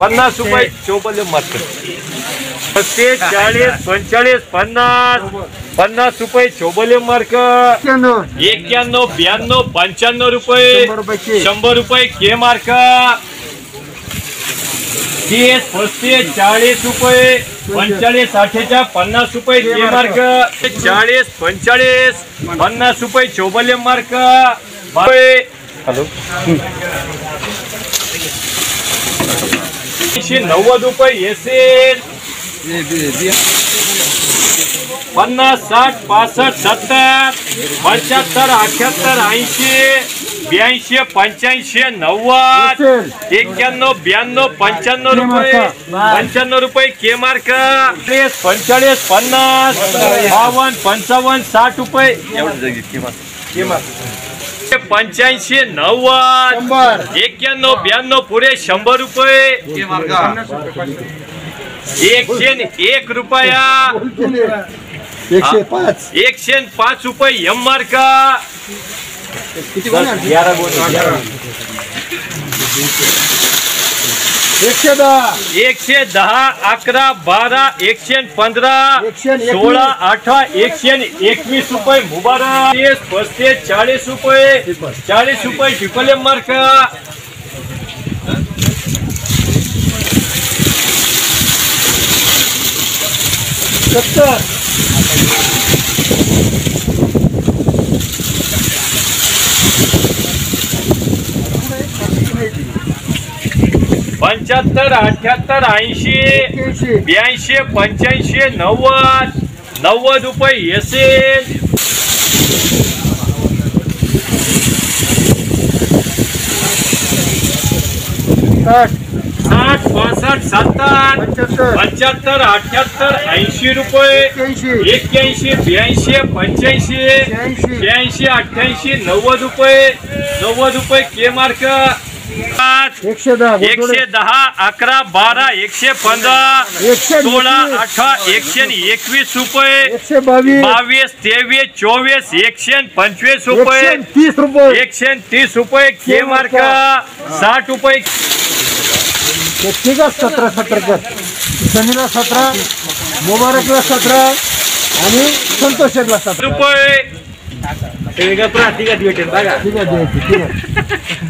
पन्नास रुपये चौपल्य मार्क पस्तीस चाळीस पंचेचाळीस पन्नास पन्नास रुपये चौबल्य मार्क. एक्क्याण्णव. ब्याण्णव पंच्याण्णव रुपये. शंभर रुपये के. शंभर रुपये के मार्क. तीस पस्तीस चाळीस रुपये. पंचेचाळीस अठ्ठेचाळीस पन्नास रुपये के मार्क. चाळीस पंचेचाळीस पन्नास रुपये चौबल्य मार्क. हॅलो. एकशे नव्वद रुपये एसेल पन्नास साठ पासष्ट सत्तर पंच्याहत्तर अठ्याहत्तर ऐंशी ब्याऐंशी पंच्याऐंशी नव्वद एक्क्याण्णव ब्याण्णव पंच्याण्णव रुपये पंच्याण्णव रुपये के मार्क चाळीस पंचेचाळीस पन्नास बावन्न पंचावन्न साठ रुपये एवढं जगी के मार्क पंच्याऐंशी नव्वद शंभर एक्क्याण्णव ब्याण्णव पुढे शंभर रुपये एकशे एक रुपया एकशे पाच एकशे पाच रुपये एम मार्क किती एकशे दहा. एकशे दहा अकरा बारा एकशे पंधरा. सोळा अठरा एकशे एकवीस रुपये मुबारक. तीस पस्तीस चाळीस रुपये चाळीस रुपये ट्रिपल एम मार्क सत्तर. पंच्याहत्तर अठ्याहत्तर ऐंशी ब्याऐंशी पंच्याऐंशी नव्वद. नव्वद रुपये एसेल साठ. पासष्ट सत्तर. पंच्याहत्तर. अठ्याहत्तर ऐंशी रुपये. एक्क्याऐंशी. ब्याऐंशी पंच्याऐंशी. ब्याऐंशी अठ्ठ्याऐंशी नव्वद रुपये. नव्वद रुपये के मार्क. एकशे दहा एकशे दहा अकरा बारा एकशे पंधरा एकशे सोळा. अठरा एकशे एकवीस रुपये. एकशे बावीस. तेवीस चोवीस एकशे पंचवीस रुपये. तीस रुपये. एकशे तीस रुपये के मार्क. साठ रुपये. सतरा सतरा शनीला सतरा मुबारकला सतरा आणि संतोषला सतरा. रुपये.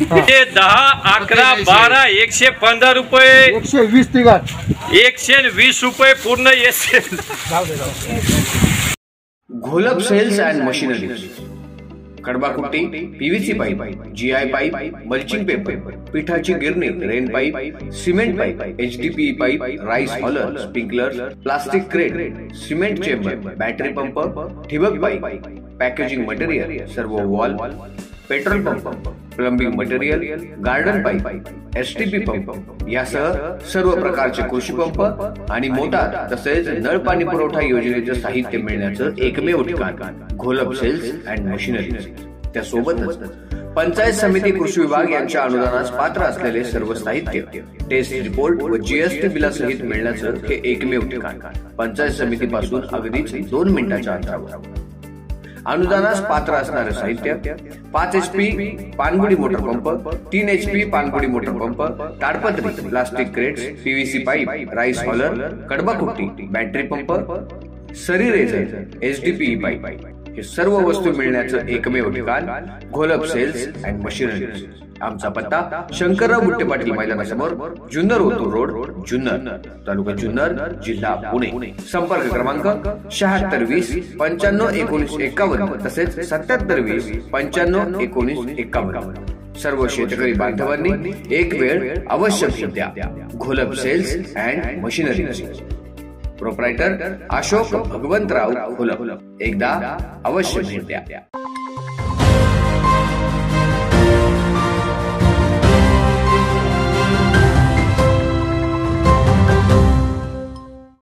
ते दहा अकरा बारा एकशे पंधरा रुपये. एकशे वीस तिघात एकशे वीस रुपये पूर्ण एकशे Gholap sales and machinery कडबाकुट्टी PVC pipe GI pipe mulching paper पिठाची गिरणी rain pipe cement pipe HDP pipe rice huller sprinkler plastic crate cement chamber battery pump ठिबक पाईप पॅकेजिंग मटेरियल सर्व valve petrol pump plumbing material garden pipe STP pump यासह सर्व प्रकारचे कृषी pump आणि motor तसेच नळ पाणी पुरवठा योजनेचं साहित्य मिळण्याचं एकमेव ठिकाण घोलप सेल्स अँड मशिनरी त्यासोबतच पंचायत समिती कृषी विभाग यांच्या अनुदानास पात्र असलेले सर्व साहित्य टेस्ट रिपोर्ट व जीएसटी बिलासहित मिळण्याचं हे एकमेव ठिकाण. पंचायत समितीपासून अगदीच दोन मिनिटाच्या अंतरावर. अनुदानास पात्र असणारे साहित्य. पाच एच पी पानगुडी मोटर पंप तीन एच पी पानगुडी motor pump ताडपत्री plastic crates PVC pipe rice huller कडबाकुट्टी battery pump सरी रेझर एचडीपी पाईप. हे सर्व वस्तू मिळण्याचं एकमेव ठिकाण घोलप सेल्स अँड मशिनरी आमचा पत्ता शंकरराव बुट्टे पाटील मैदानासमोर जुन्नर ओतूर रोड जुन्नर. तालुका जुन्नर जिल्हा पुणे. संपर्क क्रमांक शहात्तर वीस पंच्याण्णव एकोणीस एकावन्न तसेच सत्याहत्तर वीस पंच्याण्णव एकोणीस एकावन्न. सर्व शेतकरी बांधवांनी एक वेळ अवश्य द्या. Gholap sales and machinery proprietor Ashok Bhagwantrao एकदा अवश्य भेट द्या.